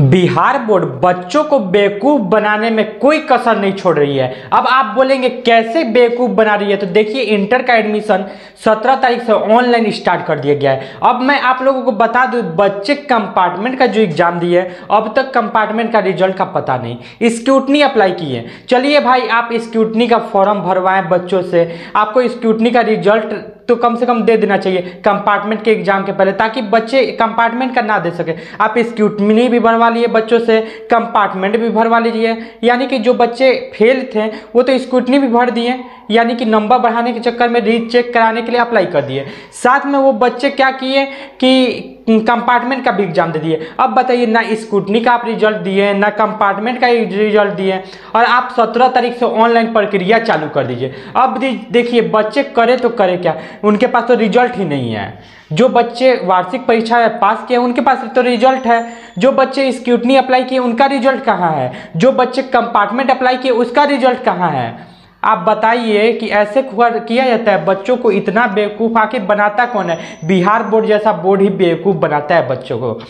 Bihar board बच्चों को बेवकूफ़ बनाने में कोई कसर नहीं छोड़ रही है। अब आप बोलेंगे, कैसे बेवकूफ़ बना रही है? तो देखिए, इंटर का एडमिशन 17 तारीख से ऑनलाइन स्टार्ट कर दिया गया है। अब मैं आप लोगों को बता दूँ, बच्चे कंपार्टमेंट का जो एग्ज़ाम दिए अब तक कंपार्टमेंट का रिज़ल्ट का पता नहीं। स्क्यूटनी अप्लाई किए चलिए भाई, आप स्क्यूटनी का फॉर्म भरवाएँ बच्चों से। आपको स्क्यूटनी का रिज़ल्ट तो कम से कम दे देना चाहिए कंपार्टमेंट के एग्ज़ाम के पहले, ताकि बच्चे कंपार्टमेंट का ना दे सके। आप स्क्यूटनी भी भरवा लिए बच्चों से कंपार्टमेंट भी भरवा लीजिए। यानी कि जो बच्चे फेल थे, वो तो स्क्यूटनी भी भर दिए। यानी कि नंबर बढ़ाने के चक्कर में री चेक कराने के लिए अप्लाई कर दिए। साथ में वो बच्चे क्या किए कि कंपार्टमेंट का भी एग्ज़ाम दे दिए। अब बताइए, ना स्कूटनी का आप रिज़ल्ट दिए, ना कंपार्टमेंट का रिज़ल्ट दिए, और आप सत्रह तारीख से ऑनलाइन प्रक्रिया चालू कर दीजिए। अब देखिए, बच्चे करे तो करे क्या? उनके पास तो रिज़ल्ट ही नहीं है। जो बच्चे वार्षिक परीक्षा पास किए, उनके पास तो रिज़ल्ट है। जो बच्चे स्क्यूटनी अप्लाई किए, उनका रिज़ल्ट कहाँ है? जो बच्चे कंपार्टमेंट अप्लाई किए, उसका रिज़ल्ट कहाँ है? आप बताइए कि ऐसे किया जाता है? बच्चों को इतना बेवकूफ़ आके बनाता कौन है? बिहार बोर्ड जैसा बोर्ड ही बेवकूफ़ बनाता है बच्चों को।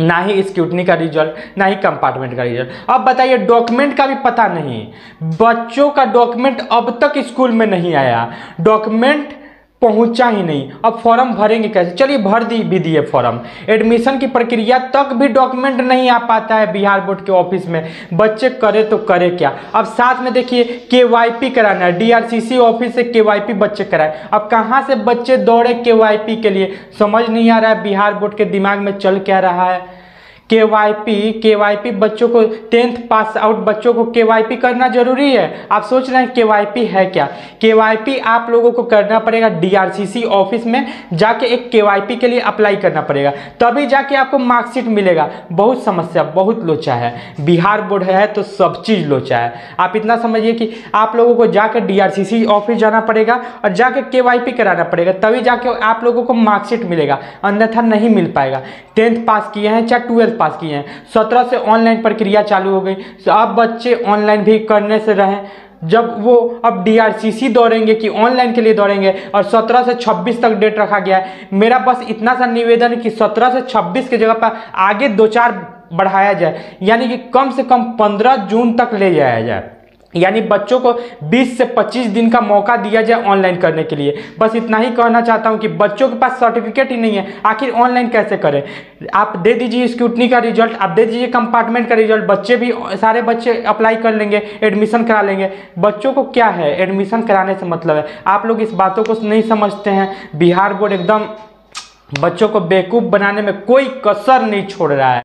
ना ही स्क्यूटनी का रिज़ल्ट ना ही कंपार्टमेंट का रिज़ल्ट अब बताइए डॉक्यूमेंट का भी पता नहीं। बच्चों का डॉक्यूमेंट अब तक स्कूल में नहीं आया। डॉक्यूमेंट पहुँचा ही नहीं। अब फॉर्म भरेंगे कैसे? चलिए भर दी, भी दिए फॉर्म। एडमिशन की प्रक्रिया तक भी डॉक्यूमेंट नहीं आ पाता है बिहार बोर्ड के ऑफ़िस में। बच्चे करे तो करे क्या? अब साथ में देखिए के कराना है। डीआरसीसी ऑफ़िस से के बच्चे कराए। अब कहाँ से बच्चे दौड़े के के लिए? समझ नहीं आ रहा है। बिहार बोर्ड के दिमाग में चल क्या रहा है? K Y P K Y P बच्चों को टेंथ पास आउट बच्चों को के वाई पी करना ज़रूरी है। आप सोच रहे हैं के वाई पी है क्या? के वाई पी आप लोगों को करना पड़ेगा डीआरसीसी ऑफ़िस में, जाके एक के वाई पी के लिए अप्लाई करना पड़ेगा। तभी जाके आपको मार्कशीट मिलेगा। बहुत समस्या, बहुत लोचा है। बिहार बोर्ड है तो सब चीज़ लोचा है। आप इतना समझिए कि आप लोगों को जाकर D R C C office जाना पड़ेगा और जाके के वाई पी कराना पड़ेगा। तभी जाके आप लोगों को मार्कशीट मिलेगा। अन्यथा नहीं मिल पाएगा। टेंथ पास किए हैं चाहे ट्वेल्थ पास किए हैं। सत्रह से ऑनलाइन प्रक्रिया चालू हो गई। तो अब बच्चे ऑनलाइन भी करने से रहें। जब वो अब डीआरसीसी दौड़ेंगे कि ऑनलाइन के लिए दौड़ेंगे और 17 से 26 तक डेट रखा गया है। मेरा बस इतना सा निवेदन है कि 17 से 26 के जगह पर आगे दो चार बढ़ाया जाए। यानी कि कम से कम 15 जून तक ले जाया जाए। यानी बच्चों को 20 से 25 दिन का मौका दिया जाए ऑनलाइन करने के लिए। बस इतना ही कहना चाहता हूँ कि बच्चों के पास सर्टिफिकेट ही नहीं है। आखिर ऑनलाइन कैसे करें? आप दे दीजिए स्क्रूटनी का रिज़ल्ट आप दे दीजिए कंपार्टमेंट का रिज़ल्ट बच्चे भी, सारे बच्चे अप्लाई कर लेंगे एडमिशन करा लेंगे। बच्चों को क्या है? एडमिशन कराने से मतलब है। आप लोग इस बातों को नहीं समझते हैं। बिहार बोर्ड एकदम बच्चों को बेवकूफ़ बनाने में कोई कसर नहीं छोड़ रहा है।